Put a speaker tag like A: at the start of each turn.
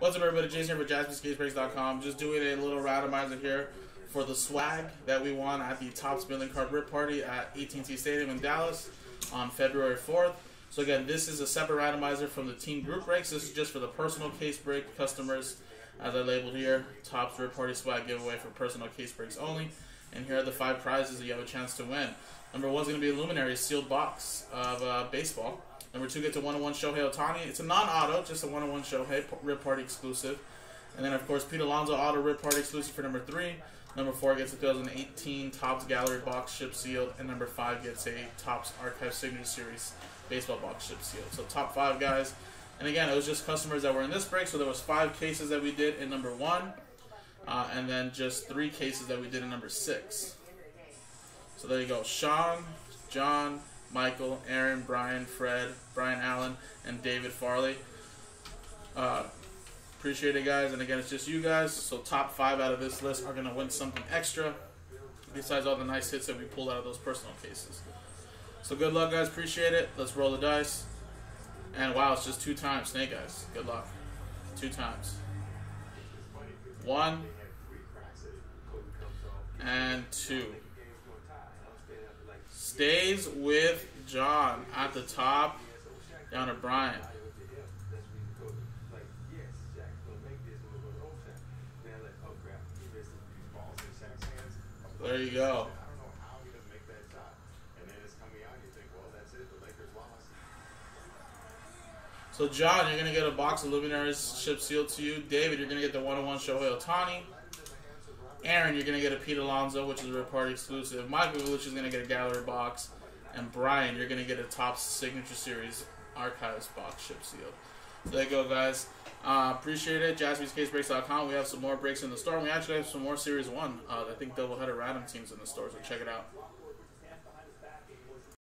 A: What's up, everybody? Jason here for JaspysCaseBreaks.com. Just doing a little randomizer here for the swag that we won at the Top Billing Card Rip Party at AT&T Stadium in Dallas on February 4th. So again, this is a separate randomizer from the team group breaks. This is just for the personal case break customers, as I labeled here. Topps Rip Party swag giveaway for personal case breaks only. And here are the five prizes that you have a chance to win. Number one is going to be a Luminary sealed box of uh, baseball. Number two gets a one-on-one Shohei Ohtani. It's a non-auto, just a one-on-one Shohei Rip Party exclusive. And then, of course, Pete Alonso auto Rip Party exclusive for number three. Number four gets a 2018 Topps Gallery box ship sealed, and number five gets a Topps Archive Signature Series baseball box ship sealed. So top five guys. And again, it was just customers that were in this break. So there was five cases that we did in number one, uh, and then just three cases that we did in number six. So there you go. Sean, John, Michael, Aaron, Brian, Fred, Brian Allen, and David Farley. Uh, appreciate it, guys. And again, it's just you guys. So top five out of this list are going to win something extra besides all the nice hits that we pulled out of those personal cases. So good luck, guys. Appreciate it. Let's roll the dice. And wow, it's just two times. Snake guys. Good luck. Two times. One and two stays with John at the top, down to Brian. There you go. So John, you're gonna get a box of Luminaries ship sealed to you. David, you're gonna get the one-on-one Shohei Ohtani. Aaron, you're gonna get a Pete Alonso, which is a party exclusive. Michael, which is gonna get a gallery box, and Brian, you're gonna get a Topps Signature Series Archives box ship sealed. So there you go, guys. Uh, appreciate it. JaspysCaseBreaks.com. We have some more breaks in the store. We actually have some more Series One. Uh, I think doubleheader random teams in the store, so check it out.